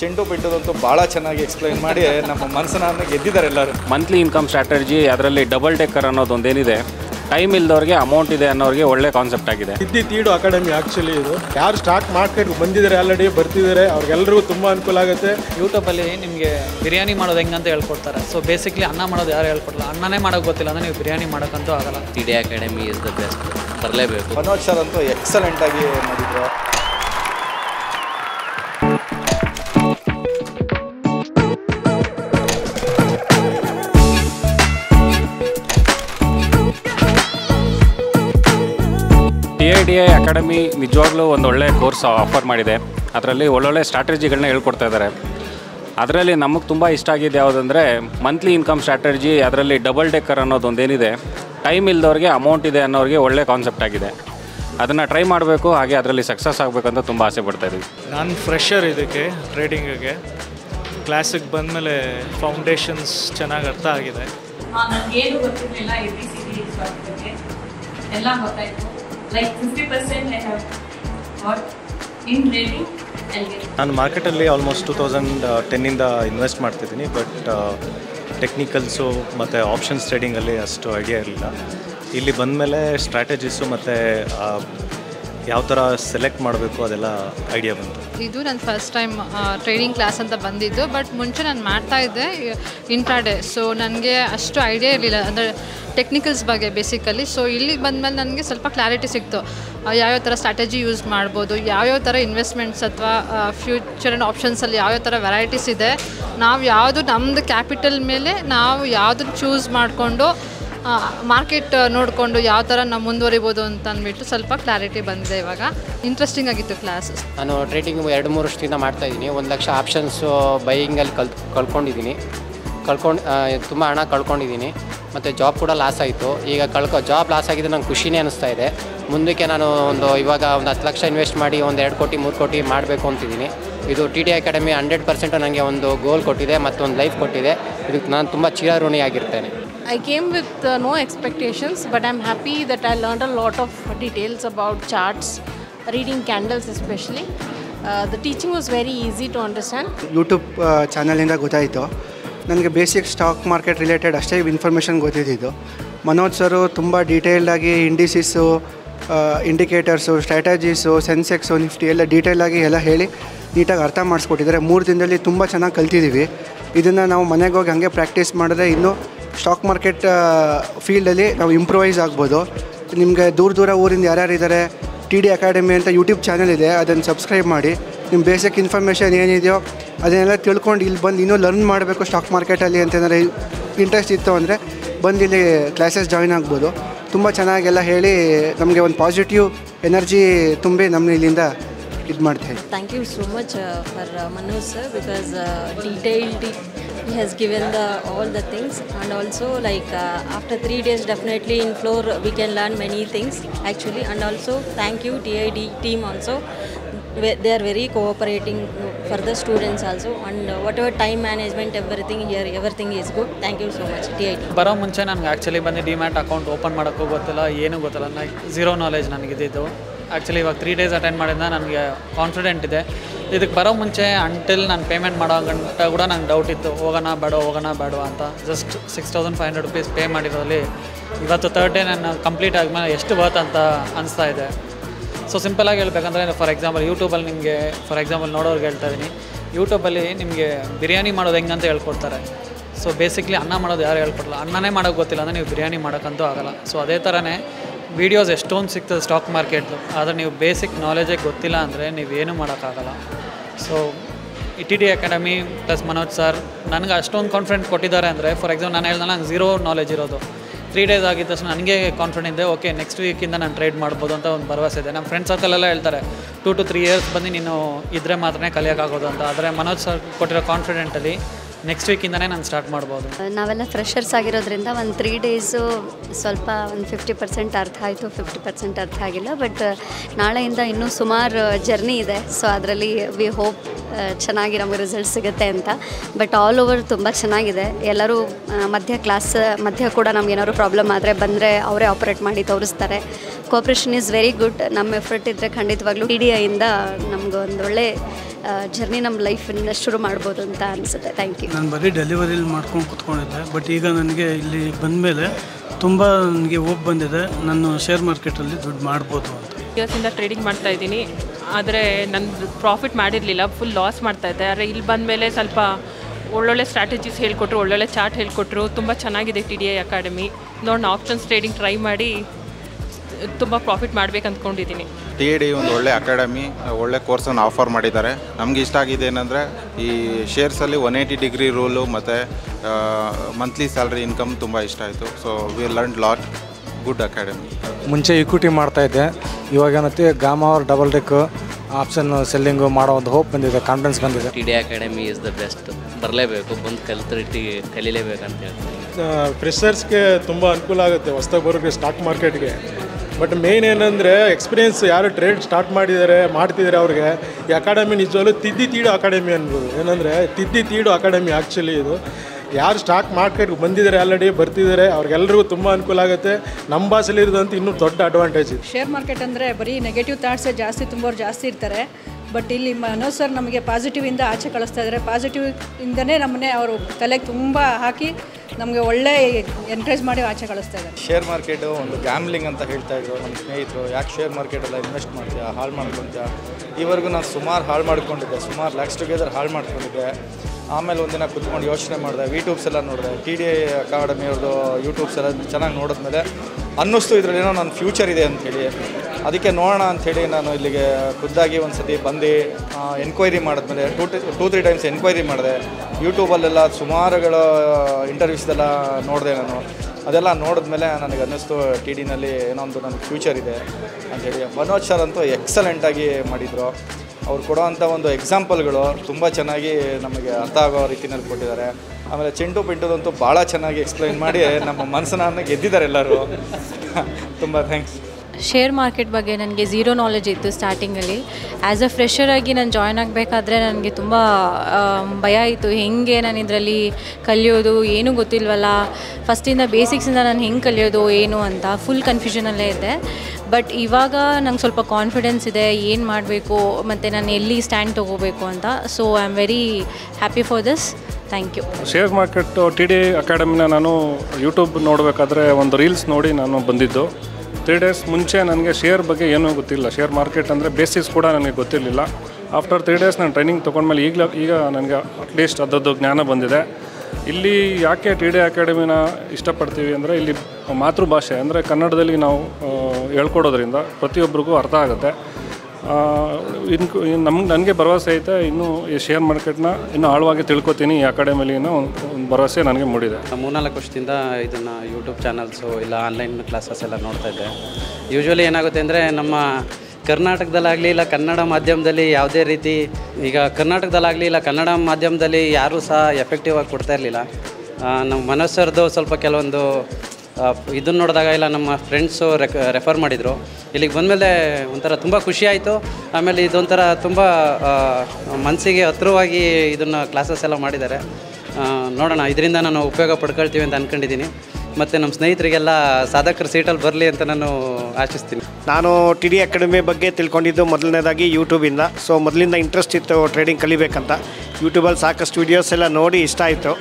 ಚೆಂಡು ಬಿಟ್ಟದಂತೂ ಭಾಳ ಚೆನ್ನಾಗಿ ಎಕ್ಸ್ಪ್ಲೈನ್ ಮಾಡಿ ನಮ್ಮ ಮನಸ್ಸನ್ನ ಗೆದ್ದಿದ್ದಾರೆ ಎಲ್ಲರೂ. ಮಂತ್ಲಿ ಇನ್ಕಮ್ ಸ್ಟ್ರಾಟಜಿ ಅದರಲ್ಲಿ ಡಬಲ್ ಟೆಕ್ಕರ್ ಅನ್ನೋದೊಂದೇನಿದೆ ಟೈಮ್ ಇಲ್ದವ್ರಿಗೆ ಅಮೌಂಟ್ ಇದೆ ಅನ್ನೋರಿಗೆ ಒಳ್ಳೆ ಕಾನ್ಸೆಪ್ಟ್ ಆಗಿದೆ. ಸಿದ್ದಿ ತೀಡು ಅಕಾಡೆಮಿ ಆ್ಯಕ್ಚುಲಿ ಇದು. ಯಾರು ಸ್ಟಾಕ್ ಮಾರ್ಕೆಟ್ ಬಂದಿದ್ದಾರೆ ಆಲ್ರೆಡಿ ಬರ್ತಿದ್ದಾರೆ ಅವ್ರಿಗೆಲ್ಲರಿಗೂ ತುಂಬ ಅನುಕೂಲ ಆಗುತ್ತೆ. ಯೂಟ್ಯೂಬಲ್ಲಿ ನಿಮಗೆ ಬಿರಿಯಾನಿ ಮಾಡೋದು ಹೆಂಗಂತ ಹೇಳ್ಕೊಡ್ತಾರೆ. ಸೊ ಬೇಸಿಕ್ಲಿ ಅನ್ನ ಮಾಡೋದು ಯಾರು ಹೇಳ್ಕೊಡಲ್ಲ. ಅನ್ನನೇ ಮಾಡೋಕೆ ಗೊತ್ತಿಲ್ಲ ಅಂದರೆ ನೀವು ಬಿರಿಯಾನಿ ಮಾಡೋಕ್ಕಂತೂ ಆಗಲ್ಲ. T academy is the best ಬರಲೇಬೇಕು. ಮನೋಜ್ ಸರ್ ಅಂತೂ ಎಕ್ಸಲೆಂಟ್ ಆಗಿ ಮಾಡಿದ್ರು. T I D I academy ನಿಜವಾಗ್ಲೂ ಒಂದು ಒಳ್ಳೆಯ ಕೋರ್ಸ್ ಆಫರ್ ಮಾಡಿದೆ. ಅದರಲ್ಲಿ ಒಳ್ಳೊಳ್ಳೆ ಸ್ಟ್ರಾಟಜಿಗಳನ್ನ ಹೇಳ್ಕೊಡ್ತಾ ಇದ್ದಾರೆ ಅದರಲ್ಲಿ ನಮಗೆ ತುಂಬ ಇಷ್ಟ ಆಗಿದ್ದು ಯಾವುದಂದರೆ ಮಂತ್ಲಿ ಇನ್ಕಮ್ ಸ್ಟ್ರಾಟಜಿ ಅದರಲ್ಲಿ ಡಬಲ್ ಟೆಕ್ಕರ್ ಅನ್ನೋದೊಂದೇನಿದೆ. ಟೈಮ್ ಇಲ್ಲದವ್ರಿಗೆ ಅಮೌಂಟ್ ಇದೆ ಅನ್ನೋರಿಗೆ ಒಳ್ಳೆ ಕಾನ್ಸೆಪ್ಟ್ ಆಗಿದೆ. ಅದನ್ನು ಟ್ರೈ ಮಾಡಬೇಕು ಹಾಗೆ ಅದರಲ್ಲಿ ಸಕ್ಸಸ್ ಆಗಬೇಕಂತ ತುಂಬ ಆಸೆ ಪಡ್ತಾ ಇದ್ದೀವಿ ನಾನು ಫ್ರೆಷರ್ ಇದಕ್ಕೆ ಟ್ರೇಡಿಂಗಿಗೆ ಕ್ಲಾಸಿಗೆ ಬಂದಮೇಲೆ ಫೌಂಡೇಶನ್ಸ್ ಚೆನ್ನಾಗಿ ಅರ್ಥ ಆಗಿದೆ. ನನಗೇನು ಗೊತ್ತಿರಲಿಲ್ಲ ಎ ಬಿ ಸಿ ಡಿ ಬಗ್ಗೆ ಎಲ್ಲ ಗೊತ್ತಾಯಿತು. ನಾನು ಮಾರ್ಕೆಟಲ್ಲಿ ಆಲ್ಮೋಸ್ಟ್ ಟೂ ತೌಸಂಡ್ ಟೆನ್ನಿಂದ ಇನ್ವೆಸ್ಟ್ ಮಾಡ್ತಿದ್ದೀನಿ ಬಟ್ ಟೆಕ್ನಿಕಲ್ಸು ಮತ್ತು ಆಪ್ಷನ್ಸ್ ಟ್ರೇಡಿಂಗಲ್ಲಿ ಅಷ್ಟು ಐಡಿಯಾ ಇರಲಿಲ್ಲ. ಇಲ್ಲಿ ಬಂದಮೇಲೆ ಸ್ಟ್ರಾಟಜಿಸು ಮತ್ತು ಯಾವ ಥರ ಸೆಲೆಕ್ಟ್ ಮಾಡಬೇಕು ಅದೆಲ್ಲ ಐಡಿಯಾ ಬಂತು. ಇದು ನನ್ನ ಫಸ್ಟ್ ಟೈಮ್ ಟ್ರೈನಿಂಗ್ ಕ್ಲಾಸ್ ಅಂತ ಬಂದಿದ್ದು ಬಟ್ ಮುಂಚೆ ನಾನು ಮಾಡ್ತಾ ಇದ್ದೆ ಇಂಟ್ರಾಡೆ ಸೊ ನನಗೆ ಅಷ್ಟು ಐಡಿಯಾ ಇರಲಿಲ್ಲ. ಅಂದರೆ ಟೆಕ್ನಿಕಲ್ಸ್ ಬಗ್ಗೆ ಬೇಸಿಕಲಿ ಸೊ ಇಲ್ಲಿಗೆ ಬಂದಮೇಲೆ ನನಗೆ ಸ್ವಲ್ಪ ಕ್ಲಾರಿಟಿ ಸಿಕ್ತು. ಯಾವ್ಯಾವ ಥರ ಸ್ಟ್ರಾಟಜಿ ಯೂಸ್ ಮಾಡ್ಬೋದು, ಯಾವ್ಯಾವ ಥರ ಇನ್ವೆಸ್ಟ್ಮೆಂಟ್ಸ್ ಅಥವಾ ಫ್ಯೂಚರ್ ಆ್ಯಂಡ್ ಆಪ್ಷನ್ಸಲ್ಲಿ ಯಾವ್ಯಾವ ಥರ ವೆರೈಟೀಸ್ ಇದೆ. ನಾವು ಯಾವುದು ನಮ್ಮದು ಕ್ಯಾಪಿಟಲ್ ಮೇಲೆ ನಾವು ಯಾವುದನ್ನು ಚೂಸ್ ಮಾಡಿಕೊಂಡು ಮಾರ್ಕೆಟ್ ನೋಡಿಕೊಂಡು ಯಾವ ಥರ ನಾವು ಮುಂದುವರಿಬೋದು ಅಂತ ಅಂದ್ಬಿಟ್ಟು ಸ್ವಲ್ಪ ಕ್ಲಾರಿಟಿ ಬಂದಿದೆ ಇವಾಗ. ಇಂಟ್ರೆಸ್ಟಿಂಗ್ ಆಗಿತ್ತು ಕ್ಲಾಸ್ ನಾನು ಟ್ರೇಡಿಂಗ್ ಎರಡು, ಮೂರು ವರ್ಷದಿಂದ ಮಾಡ್ತಾ ಇದ್ದೀನಿ. ಒಂದು ಲಕ್ಷ ಆಪ್ಷನ್ಸು ಬೈಯಿಂಗಲ್ಲಿ ಕಲ್, ಕಳ್ಕೊಂಡಿದ್ದೀನಿ. ಕಳ್ಕೊಂಡು ತುಂಬ ಹಣ ಕಳ್ಕೊಂಡಿದ್ದೀನಿ. ಮತ್ತು ಜಾಬ್ ಕೂಡ ಲಾಸ್ ಆಯಿತು. ಈಗ ಕಳ್ಕೊ ಜಾಬ್ ಲಾಸ್ ಆಗಿದ್ದು ನಂಗೆ ಖುಷಿನೇ ಅನಿಸ್ತಾ ಇದೆ. ಮುಂದಕ್ಕೆ ನಾನು ಒಂದು, ಇವಾಗ ಒಂದು ಹತ್ತು ಲಕ್ಷ ಇನ್ವೆಸ್ಟ್ ಮಾಡಿ ಒಂದು ಎರಡು ಕೋಟಿ, ಮೂರು ಕೋಟಿ ಮಾಡಬೇಕು ಅಂತಿದ್ದೀನಿ. ಇದು T D academy hundred percent ನನಗೆ ಒಂದು ಗೋಲ್ ಕೊಟ್ಟಿದೆ ಮತ್ತು ಒಂದು ಲೈಫ್ ಕೊಟ್ಟಿದೆ. ಇದಕ್ಕೆ ನಾನು ತುಂಬ ಚಿರಋಣಿಯಾಗಿರ್ತೇನೆ I came with uh, no expectations, but I'm happy that I learned a lot of details about charts, reading candles especially. Uh, the teaching was very easy to understand. YouTube ಚಾನಲಿಂದ ಗೊತ್ತಾಯಿತು ನನಗೆ basic stock market related ಅಷ್ಟೇ information ಗೊತ್ತಿದ್ದಿದ್ದು Manoj sir ತುಂಬ ಡೀಟೇಲ್ಡಾಗಿ indices indicators strategies Sensex Nifty ಎಲ್ಲ ಡೀಟೇಲಾಗಿ ಎಲ್ಲ ಹೇಳಿ ನೀಟಾಗಿ ಅರ್ಥ ಮಾಡಿಸ್ಕೊಟ್ಟಿದ್ದಾರೆ ಮೂರು ದಿನದಲ್ಲಿ ತುಂಬ ಚೆನ್ನಾಗಿ ಕಲ್ತಿದ್ದೀವಿ ಇದನ್ನು ನಾವು ಮನೆಗೆ ಹೋಗಿ ಹಾಗೆ ಪ್ರಾಕ್ಟೀಸ್ ಮಾಡಿದ್ರೆ ಇನ್ನೂ ಸ್ಟಾಕ್ ಮಾರ್ಕೆಟ್ ಫೀಲ್ಡಲ್ಲಿ ನಾವು ಇಂಪ್ರೂವೈಸ್ ಆಗ್ಬೋದು. ನಿಮಗೆ ದೂರ ದೂರ ಊರಿಂದ ಯಾರ್ಯಾರಿದ್ದಾರೆ, ಟಿ ಡಿ ಅಕಾಡೆಮಿ ಅಂತ ಯೂಟ್ಯೂಬ್ ಚಾನಲ್ ಇದೆ, ಅದನ್ನು ಸಬ್ಸ್ಕ್ರೈಬ್ ಮಾಡಿ. ನಿಮ್ಮ ಬೇಸಿಕ್ ಇನ್ಫಾರ್ಮೇಷನ್ ಏನಿದೆಯೋ ಅದನ್ನೆಲ್ಲ ತಿಳ್ಕೊಂಡು ಇಲ್ಲಿ ಬಂದು ಇನ್ನೂ ಲರ್ನ್ ಮಾಡಬೇಕು ಸ್ಟಾಕ್ ಮಾರ್ಕೆಟಲ್ಲಿ ಅಂತ ಏನಾರು ಇಂಟ್ರೆಸ್ಟ್ ಇತ್ತು ಅಂದರೆ ಬಂದು ಇಲ್ಲಿ ಕ್ಲಾಸಸ್ ಜಾಯ್ನ್ ಆಗ್ಬೋದು. ತುಂಬ ಚೆನ್ನಾಗೆಲ್ಲ ಹೇಳಿ ನಮಗೆ ಒಂದು ಪಾಸಿಟಿವ್ ಎನರ್ಜಿ ತುಂಬಿ ನಮ್ಮ ಇಲ್ಲಿಂದ ಇದು ಮಾಡ್ತೇವೆ thank you so much for Manoj sir because detailed he has given the all the things and also like uh, after three days definitely in floor we can learn many things actually and also thank you TID team also they are very cooperating for the students also and uh, whatever time management everything here everything is good thank you so much TID ಬರೋ ಮುಂಚೆ ನನಗೆ actually ಬಂದು demat account open ಮಾಡೋಕ್ಕೂ ಗೊತ್ತಿಲ್ಲ ಏನೂ ಗೊತ್ತಿಲ್ಲ like zero knowledge ನನಗಿದ್ದಿದ್ದು actually ಇವಾಗ ತ್ರೀ ಡೇಸ್ ಅಟೆಂಡ್ madinda ನನಗೆ confident ಇದೆ ಇದಕ್ಕೆ ಬರೋ ಮುಂಚೆ ಅಂಟಿಲ್ ನಾನು ಪೇಮೆಂಟ್ ಮಾಡೋ ಗಂಟ ಕೂಡ ನಂಗೆ ಡೌಟ್ ಇತ್ತು. ಹೋಗೋಣ ಬೇಡ ಹೋಗೋಣ ಬೇಡ ಅಂತ. Just six thousand five hundred rupees pay ಮಾಡಿರೋದಲ್ಲಿ ಇವತ್ತು ತರ್ಡ್ ಡೇ ನಾನು ಕಂಪ್ಲೀಟ್ ಆದಮೇಲೆ ಎಷ್ಟು ವರ್ತ್ ಅಂತ ಅನಿಸ್ತಾ ಇದೆ. ಸೊ ಸಿಂಪಲಾಗಿ ಹೇಳ್ಬೇಕಂದ್ರೆ ಫಾರ್ ಎಕ್ಸಾಂಪಲ್ ಯೂಟ್ಯೂಬಲ್ಲಿ ನಿಮಗೆ ಫಾರ್ ಎಕ್ಸಾಂಪಲ್ ನೋಡೋರ್ಗೆ ಹೇಳ್ತಾ ಇದ್ದೀನಿ ಯೂಟ್ಯೂಬಲ್ಲಿ ನಿಮಗೆ ಬಿರಿಯಾನಿ ಮಾಡೋದು ಹೆಂಗಂತ ಹೇಳ್ಕೊಡ್ತಾರೆ. ಸೊ ಬೇಸಿಕ್ಲಿ ಅನ್ನ ಮಾಡೋದು ಯಾರು ಹೇಳ್ಕೊಡಲ್ಲ. ಅನ್ನನೇ ಮಾಡೋಕ್ಕೆ ಗೊತ್ತಿಲ್ಲ ಅಂದರೆ ನೀವು ಬಿರಿಯಾನಿ ಮಾಡೋಕ್ಕಂತೂ ಆಗಲ್ಲ. ಸೊ ಅದೇ ಥರನೇ ವೀಡಿಯೋಸ್ ಎಷ್ಟೊಂದು ಸಿಗ್ತದೆ ಸ್ಟಾಕ್ ಮಾರ್ಕೆಟ್ದು ಆದರೆ ನೀವು ಬೇಸಿಕ್ ನಾಲೆಜೇ ಗೊತ್ತಿಲ್ಲ ಅಂದರೆ ನೀವೇನು ಮಾಡೋಕ್ಕಾಗಲ್ಲ. So E T D academy plus Manoj sir ನನಗೆ ಅಷ್ಟೊಂದು ಕಾನ್ಫಿಡೆಂಟ್ ಕೊಟ್ಟಿದ್ದಾರೆ ಅಂದರೆ ಫಾರ್ ಎಕ್ಸಾಂಪಲ್ ನಾನು ಹೇಳ್ದೆ, ನಂಗೆ ಝೀರೋ ನಾಲೆಜ್ ಇರೋದು. ತ್ರೀ ಡೇಸ್ ಆಗಿದ್ದ ತಕ್ಷಣ ನನಗೆ ಕಾನ್ಫಿಡೆಂಟ್ ಇದೆ ಓಕೆ ನೆಕ್ಸ್ಟ್ ವೀಕಿಂದ ನಾನು ಟ್ರೇಡ್ ಮಾಡ್ಬೋದು ಅಂತ ಒಂದು ಭರವಸೆ ಇದೆ. ನಮ್ಮ ಫ್ರೆಂಡ್ ಸರ್ಕಲೆಲ್ಲ ಹೇಳ್ತಾರೆ ಟೂ ಟು ತ್ರೀ ಇಯರ್ಸ್ ಬಂದು ನೀನು ಇದ್ರೆ ಮಾತ್ರ ಕಲಿಯೋಕ್ಕಾಗೋದು ಅಂತ. ಆದರೆ ಮನೋಜ್ ಸರ್ ಕೊಟ್ಟಿರೋ ಕಾನ್ಫಿಡೆಂಟಲ್ಲಿ ನೆಕ್ಸ್ಟ್ ವೀಕಿಂದನೇ ನಾನು ಸ್ಟಾರ್ಟ್ ಮಾಡ್ಬೋದು. ನಾವೆಲ್ಲ ಫ್ರೆಷರ್ಸ್ ಆಗಿರೋದ್ರಿಂದ ಒಂದು ತ್ರೀ ಡೇಸು ಸ್ವಲ್ಪ ಒಂದು ಫಿಫ್ಟಿ ಪರ್ಸೆಂಟ್ ಅರ್ಥ ಆಯಿತು ಫಿಫ್ಟಿ ಪರ್ಸೆಂಟ್ ಅರ್ಥ ಆಗಿಲ್ಲ. ಬಟ್ ನಾಳೆಯಿಂದ ಇನ್ನೂ ಸುಮಾರು ಜರ್ನಿ ಇದೆ. ಸೊ ಅದರಲ್ಲಿ ವಿ ಹೋಪ್ ಚೆನ್ನಾಗಿ ನಮಗೆ ರಿಸಲ್ಟ್ ಸಿಗುತ್ತೆ ಅಂತ. ಬಟ್ ಆಲ್ ಓವರ್ ತುಂಬ ಚೆನ್ನಾಗಿದೆ. ಎಲ್ಲರೂ ಮಧ್ಯ ಕ್ಲಾಸ್ ಮಧ್ಯ ಕೂಡ ನಮ್ಗೆ ಏನಾದ್ರು ಪ್ರಾಬ್ಲಮ್ ಆದರೆ ಬಂದರೆ ಅವರೇ ಆಪ್ರೇಟ್ ಮಾಡಿ ತೋರಿಸ್ತಾರೆ. ಕೋಪ್ರೇಷನ್ ಈಸ್ ವೆರಿ ಗುಡ್ ನಮ್ಮ ಎಫರ್ಟ್ ಇದ್ದರೆ ಖಂಡಿತವಾಗ್ಲೂ ಇಡಿಯಿಂದ ಡಿ ಐಯಿಂದ ನಮ್ಗೆ ಒಂದು ಒಳ್ಳೆ ಜರ್ನಿ ನಮ್ಮ ಲೈಫನ್ನ ಶುರು ಮಾಡ್ಬೋದು ಅಂತ ಅನಿಸುತ್ತೆ. ಥ್ಯಾಂಕ್ ಯು ನಾನು ಬರೀ ಡೆಲಿವರಿಲಿ ಮಾಡ್ಕೊಂಡು ಕುತ್ಕೊಂಡಿದ್ದೆ. ಬಟ್ ಈಗ ನನಗೆ ಇಲ್ಲಿ ಬಂದಮೇಲೆ ತುಂಬ ನನಗೆ ಹೋಗಿ ಬಂದಿದೆ. ನಾನು ಶೇರ್ ಮಾರ್ಕೆಟಲ್ಲಿ ದುಡ್ಡು ಮಾಡ್ಬೋದು ಅಂತ. ಇವತ್ತಿಂದ ಟ್ರೇಡಿಂಗ್ ಮಾಡ್ತಾ ಇದ್ದೀನಿ. ಆದರೆ ನನ್ನ ಪ್ರಾಫಿಟ್ ಮಾಡಿರಲಿಲ್ಲ. ಫುಲ್ ಲಾಸ್ ಮಾಡ್ತಾ ಇದ್ದೆ. ಆದರೆ ಇಲ್ಲಿ ಬಂದಮೇಲೆ ಸ್ವಲ್ಪ ಒಳ್ಳೊಳ್ಳೆ ಸ್ಟ್ರಾಟಜೀಸ್ ಹೇಳ್ಕೊಟ್ರು ಒಳ್ಳೊಳ್ಳೆ ಚಾರ್ಟ್ ಹೇಳ್ಕೊಟ್ರು. ತುಂಬ ಚೆನ್ನಾಗಿದೆ ಟಿ ಡಿ ಐ ಅಕಾಡೆಮಿ ನೋಡೋಣ ಆಪ್ಷನ್ಸ್ ಟ್ರೇಡಿಂಗ್ ಟ್ರೈ ಮಾಡಿ ತುಂಬ ಪ್ರಾಫಿಟ್ ಮಾಡ್ಬೇಕು ಅಂದ್ಕೊಂಡಿದ್ದೀನಿ ಟಿ ಎ ಡಿ ಒಂದು ಒಳ್ಳೆ ಅಕಾಡೆಮಿ ಒಳ್ಳೆ ಕೋರ್ಸನ್ನು ಆಫರ್ ಮಾಡಿದ್ದಾರೆ. ನಮಗೆ ಇಷ್ಟ ಆಗಿದೆ ಏನಂದರೆ ಈ ಶೇರ್ಸಲ್ಲಿ ಒನ್ ಏಯ್ಟಿ ಡಿಗ್ರಿ ರೂಲು ಮತ್ತು ಮಂತ್ಲಿ ಸ್ಯಾಲ್ರಿ ಇನ್ಕಮ್ ತುಂಬ ಇಷ್ಟ ಆಯಿತು. So we learn lot good academy ಮುಂಚೆ ಇಕ್ವಿಟಿ ಮಾಡ್ತಾ ಇದ್ದೆ. ಇವಾಗ ಏನತ್ತೆ ಗಾಮ ಅವ್ರ ಡಬಲ್ ಡೆಕ್ ಆಪ್ಷನ್ ಸೆಲ್ಲಿಂಗು ಮಾಡೋ ಒಂದು ಹೋಪ್ ಬಂದಿದೆ ಕಾನ್ಫಿಡೆನ್ಸ್ ಬಂದಿದೆ. T D academy is the best ಬರಲೇಬೇಕು ಬಂದು ಕಲಿತು ಟಿ ಕಲೀಲೇಬೇಕಂತ ಹೇಳ್ತೀನಿ. ಫ್ರೆಷರ್ಸ್ಗೆ ತುಂಬ ಅನುಕೂಲ ಆಗುತ್ತೆ ಹೊಸ್ದಾಗಿ ಬರೋಕ್ಕೆ ಸ್ಟಾಕ್ ಮಾರ್ಕೆಟ್ಗೆ ಬಟ್ ಮೇನ್ ಏನಂದರೆ ಎಕ್ಸ್ಪೀರಿಯನ್ಸ್ ಯಾರು ಟ್ರೇಡ್ ಸ್ಟಾರ್ಟ್ ಮಾಡಿದ್ದಾರೆ ಮಾಡ್ತಿದ್ದಾರೆ ಅವ್ರಿಗೆ, ಈ ಅಕಾಡೆಮಿ ನಿಜವಾಗ್ಲೂ ತಿದ್ದಿ ತೀಡು ಅಕಾಡೆಮಿ ಅನ್ಬೋದು. ಏನಂದರೆ, ತಿದ್ದಿ ತೀಡು ಅಕಾಡೆಮಿ ಆ್ಯಕ್ಚುಲಿ ಇದು. ಯಾರು ಸ್ಟಾಕ್ ಮಾರ್ಕೆಟ್ಗೆ ಬಂದಿದ್ದಾರೆ ಆಲ್ರೆಡಿ ಬರ್ತಿದ್ದಾರೆ ಅವ್ರಿಗೆಲ್ಲರಿಗೂ ತುಂಬ ಅನುಕೂಲ ಆಗುತ್ತೆ. ನಮ್ಮ ಭಾಷೆಲಿ ಇರೋದಂತ ಇನ್ನೂ ದೊಡ್ಡ ಅಡ್ವಾಂಟೇಜ್ ಇದೆ. ಶೇರ್ ಮಾರ್ಕೆಟ್ ಅಂದರೆ ಬರೀ ನೆಗೆಟಿವ್ ಥಾಟ್ಸೇ ಜಾಸ್ತಿ ತುಂಬೋರು ಜಾಸ್ತಿ ಇರ್ತಾರೆ. ಬಟ್ ಇಲ್ಲಿ ಮನೋಜ್ ಸರ್ ನಮಗೆ ಪಾಸಿಟಿವಿಂದ ಆಚೆ ಕಳಿಸ್ತಾ ಇದ್ದಾರೆ ಪಾಸಿಟಿವ್ ಇಂದನೇ ನಮ್ಮನ್ನೇ ಅವರು ತಲೆಗೆ ತುಂಬ ಹಾಕಿ ನಮಗೆ ಒಳ್ಳೆ ಎನ್ಕರೇಜ್ ಮಾಡಿ ಆಚೆ ಕಳಿಸ್ತಾ ಇದ್ದಾರೆ. ಶೇರ್ ಮಾರ್ಕೆಟು ಒಂದು ಗ್ಯಾಮ್ಲಿಂಗ್ ಅಂತ ಹೇಳ್ತಾ ಇದ್ರು, ನಮ್ಮ ಸ್ನೇಹಿತರು. ಯಾಕೆ ಶೇರ್ ಮಾರ್ಕೆಟೆಲ್ಲ ಇನ್ವೆಸ್ಟ್ ಮಾಡ್ತೀಯಾ, ಹಾಳು ಮಾಡ್ಕೊತೀಯಾ? ಈವರೆಗೂ ನಾನು ಸುಮಾರು ಹಾಳು ಮಾಡ್ಕೊಂಡಿದ್ದೆ, ಸುಮಾರು ಲ್ಯಾಕ್ಸ್ ಟುಗೆದರ್ ಹಾಳು ಮಾಡ್ಕೊಂಡಿದ್ದೆ. ಆಮೇಲೆ ಒಂದಿನ ಕುತ್ಕೊಂಡು ಯೋಚನೆ ಮಾಡಿದೆ ಯೂಟ್ಯೂಬ್ಸ್ ಎಲ್ಲ ನೋಡಿದೆ. ಟಿ ಡಿ ಅಕಾಡೆಮಿ ಅವ್ರದ್ದು ಯೂಟ್ಯೂಬ್ಸ್ ಎಲ್ಲ ಚೆನ್ನಾಗಿ ನೋಡಿದ್ಮೇಲೆ ಅನ್ನಿಸ್ತು ಇದರಲ್ಲಿ ಏನೋ ನನ್ನ ಫ್ಯೂಚರ್ ಇದೆ ಅಂಥೇಳಿ ಅದಕ್ಕೆ ನೋಡೋಣ ಅಂಥೇಳಿ ನಾನು ಇಲ್ಲಿಗೆ ಖುದ್ದಾಗಿ ಒಂದು ಸತಿ ಬಂದು ಎನ್ಕ್ವೈರಿ ಮಾಡಿದ್ಮೇಲೆ two two three times enquiry ಮಾಡಿದೆ. ಯೂಟ್ಯೂಬಲ್ಲೆಲ್ಲ ಸುಮಾರುಗಳ ಇಂಟರ್ವ್ಯೂಸ್ದೆಲ್ಲ ನೋಡಿದೆ ನಾನು. ಅದೆಲ್ಲ ನೋಡಿದ್ಮೇಲೆ ನನಗೆ ಅನ್ನಿಸ್ತು ಟಿ ಡಿನಲ್ಲಿ ಏನೋ ಒಂದು ನನ್ನ ಫ್ಯೂಚರ್ ಇದೆ ಅಂಥೇಳಿ ಮನೋಜ್ ಸರ್ ಅಂತೂ ಎಕ್ಸಲೆಂಟಾಗಿ ಮಾಡಿದರು. ಅವ್ರು ಕೊಡೋವಂಥ ಒಂದು ಎಕ್ಸಾಂಪಲ್ಗಳು ತುಂಬ ಚೆನ್ನಾಗಿ ನಮಗೆ ಅರ್ಥ ಆಗೋ ರೀತಿಯಲ್ಲಿ ಕೊಟ್ಟಿದ್ದಾರೆ. ಆಮೇಲೆ ಚೆಂಡು ಪಿಂಟುದಂತೂ ಭಾಳ ಚೆನ್ನಾಗಿ ಎಕ್ಸ್ಪ್ಲೈನ್ ಮಾಡಿ ನಮ್ಮ ಮನಸ್ಸನ್ನ ಗೆದ್ದಿದ್ದಾರೆ ಎಲ್ಲರೂ. ತುಂಬ ಥ್ಯಾಂಕ್ಸ್ ಶೇರ್ ಮಾರ್ಕೆಟ್ ಬಗ್ಗೆ ನನಗೆ ಝೀರೋ ನಾಲೆಜ್ ಇತ್ತು ಸ್ಟಾರ್ಟಿಂಗಲ್ಲಿ ಆ್ಯಸ್ ಅ ಫ್ರೆಷರ್ ಆಗಿ ನಾನು ಜಾಯ್ನ್ ಆಗಬೇಕಾದ್ರೆ ನನಗೆ ತುಂಬ ಭಯ ಇತ್ತು ಹೆಂಗೆ ನಾನು ಇದರಲ್ಲಿ ಕಲಿಯೋದು, ಏನೂ ಗೊತ್ತಿಲ್ವಲ್ಲ. ಫಸ್ಟಿಂದ ಬೇಸಿಕ್ಸಿಂದ ನಾನು ಹೆಂಗೆ ಕಲಿಯೋದು, ಏನು ಅಂತ ಫುಲ್ ಕನ್ಫ್ಯೂಷನಲ್ಲೇ ಇದ್ದೆ. ಬಟ್ ಇವಾಗ ನಂಗೆ ಸ್ವಲ್ಪ ಕಾನ್ಫಿಡೆನ್ಸ್ ಇದೆ, ಏನು ಮಾಡಬೇಕು, ಮತ್ತು ನಾನು ಎಲ್ಲಿ ಸ್ಟ್ಯಾಂಡ್ ತೊಗೋಬೇಕು ಅಂತ. So I am very happy for this thank you share market T D ಅಕಾಡೆಮಿನ ನಾನು ಯೂಟ್ಯೂಬ್ ನೋಡಬೇಕಾದ್ರೆ ಒಂದು ರೀಲ್ಸ್ ನೋಡಿ ನಾನು ಬಂದಿದ್ದು. ತ್ರೀ ಡೇಸ್ ಮುಂಚೆ ನನಗೆ ಶೇರ್ ಬಗ್ಗೆ ಏನೂ ಗೊತ್ತಿಲ್ಲ. ಶೇರ್ ಮಾರ್ಕೆಟ್ ಅಂದರೆ ಬೇಸಿಸ್ ಕೂಡ ನನಗೆ ಗೊತ್ತಿರಲಿಲ್ಲ. ಆಫ್ಟರ್ ತ್ರೀ ಡೇಸ್ ನಾನು ಟ್ರೈನಿಂಗ್ ತೊಗೊಂಡ್ಮೇಲೆ ಈಗಲೂ ಈಗ ನನಗೆ ಅಟ್ಲೀಸ್ಟ್ ಅದರದ್ದು ಜ್ಞಾನ ಬಂದಿದೆ. ಇಲ್ಲಿ ಯಾಕೆ ಟಿ ಡಿ ಅಕಾಡೆಮಿನ ಇಷ್ಟಪಡ್ತೀವಿ ಅಂದರೆ ಇಲ್ಲಿ ಮಾತೃಭಾಷೆ ಅಂದರೆ ಕನ್ನಡದಲ್ಲಿ ನಾವು ಹೇಳ್ಕೊಡೋದ್ರಿಂದ ಪ್ರತಿಯೊಬ್ಬರಿಗೂ ಅರ್ಥ ಆಗುತ್ತೆ. ಇನ್ಕು ನಮ್ಗೆ ನನಗೆ ಭರವಸೆ ಐತೆ, ಇನ್ನೂ ಈ ಶೇರ್ ಮಾರ್ಕೆಟ್ನ ಇನ್ನೂ ಆಳವಾಗಿ ತಿಳ್ಕೊತೀನಿ, ಈ ಅಕಾಡೆಮಿಲಿ ಅನ್ನೋ ಒಂದು ಒಂದು ಭರವಸೆ ನನಗೆ ಮೂಡಿದೆ. ಮೂರ್ನಾಲ್ಕು ವರ್ಷದಿಂದ ಇದನ್ನು ಯೂಟ್ಯೂಬ್ ಚಾನಲ್ಸು ಇಲ್ಲ ಆನ್ಲೈನ್ ಕ್ಲಾಸಸ್ ಎಲ್ಲ ನೋಡ್ತಾ ಇದ್ದೆ. ಯೂಶ್ವಲಿ ಏನಾಗುತ್ತೆ ಅಂದರೆ ನಮ್ಮ ಕರ್ನಾಟಕದಲ್ಲಾಗಲಿ ಇಲ್ಲ ಕನ್ನಡ ಮಾಧ್ಯಮದಲ್ಲಿ ಯಾವುದೇ ರೀತಿ, ಈಗ ಕರ್ನಾಟಕದಲ್ಲಾಗಲಿ ಇಲ್ಲ ಕನ್ನಡ ಮಾಧ್ಯಮದಲ್ಲಿ ಯಾರೂ ಸಹ ಎಫೆಕ್ಟಿವ್ ಆಗಿ ಕೊಡ್ತಾ ಇರಲಿಲ್ಲ. ನಮ್ಮ ಮನಸ್ಸರ್ದು ಸ್ವಲ್ಪ ಕೆಲವೊಂದು ಇದನ್ನು ನೋಡಿದಾಗ ಇಲ್ಲ, ನಮ್ಮ ಫ್ರೆಂಡ್ಸು ರೆಕ್ ರೆಫರ್ ಮಾಡಿದರು. ಇಲ್ಲಿಗೆ ಬಂದಮೇಲೆ ಒಂಥರ ತುಂಬ ಖುಷಿ ಆಯಿತು. ಆಮೇಲೆ ಇದೊಂಥರ ತುಂಬ ಮನಸ್ಸಿಗೆ ಹತ್ರವಾಗಿ ಇದನ್ನು ಕ್ಲಾಸಸ್ ಎಲ್ಲ ಮಾಡಿದ್ದಾರೆ. ನೋಡೋಣ, ಇದರಿಂದ ನಾನು ಉಪಯೋಗ ಪಡ್ಕೊಳ್ತೀವಿ ಅಂತ ಅಂದ್ಕೊಂಡಿದ್ದೀನಿ ಮತ್ತು ನಮ್ಮ ಸ್ನೇಹಿತರಿಗೆಲ್ಲ ಸಾಧಕರ ಸೀಟಲ್ಲಿ ಬರಲಿ ಅಂತ ನಾನು ಆಶಿಸ್ತೀನಿ. ನಾನು ಟಿ ಡಿ ಅಕಾಡೆಮಿ ಬಗ್ಗೆ ತಿಳ್ಕೊಂಡಿದ್ದು ಮೊದಲನೇದಾಗಿ ಯೂಟ್ಯೂಬಿಂದ ಸೊ ಮೊದಲಿಂದ ಇಂಟ್ರೆಸ್ಟ್ ಇತ್ತು ಟ್ರೇಡಿಂಗ್ ಕಲಿಬೇಕಂತ. ಯೂಟ್ಯೂಬಲ್ಲಿ ಸಾಕಷ್ಟು ವೀಡಿಯೋಸ್ ಎಲ್ಲ ನೋಡಿ ಇಷ್ಟ ಆಯಿತು.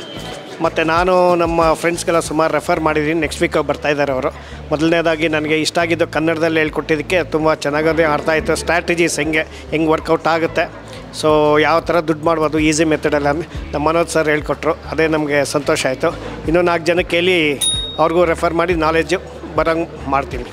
ಮತ್ತು ನಾನು ನಮ್ಮ ಫ್ರೆಂಡ್ಸ್ಗೆಲ್ಲ ಸುಮಾರು ರೆಫರ್ ಮಾಡಿದ್ದೀನಿ. ನೆಕ್ಸ್ಟ್ ವೀಕ್ ಬರ್ತಾ ಇದ್ದಾರೆ ಅವರು. ಮೊದಲನೇದಾಗಿ ನನಗೆ ಇಷ್ಟ ಆಗಿದ್ದು ಕನ್ನಡದಲ್ಲಿ ಹೇಳ್ಕೊಟ್ಟಿದ್ದಕ್ಕೆ ತುಂಬ ಚೆನ್ನಾಗಿ ಅರ್ಥ ಆಯಿತು ಸ್ಟ್ರಾಟಜೀಸ್ ಹೆಂಗೆ ಹೆಂಗೆ ವರ್ಕೌಟ್ ಆಗುತ್ತೆ. ಸೊ ಯಾವ ಥರ ದುಡ್ಡು ಮಾಡ್ಬೋದು ಈಸಿ ಮೆಥಡಲ್ಲ ನಮ್ಮ ಮನೋಜ್ ಸರ್ ಹೇಳ್ಕೊಟ್ರು. ಅದೇ ನಮಗೆ ಸಂತೋಷ ಆಯಿತು. ಇನ್ನೂ ನಾಲ್ಕು ಜನಕ್ಕೆ ಹೇಳಿ ಅವ್ರಿಗೂ ರೆಫರ್ ಮಾಡಿ ನಾಲೆಡ್ಜು ಬರೋಂಗೆ ಮಾಡ್ತೀನಿ.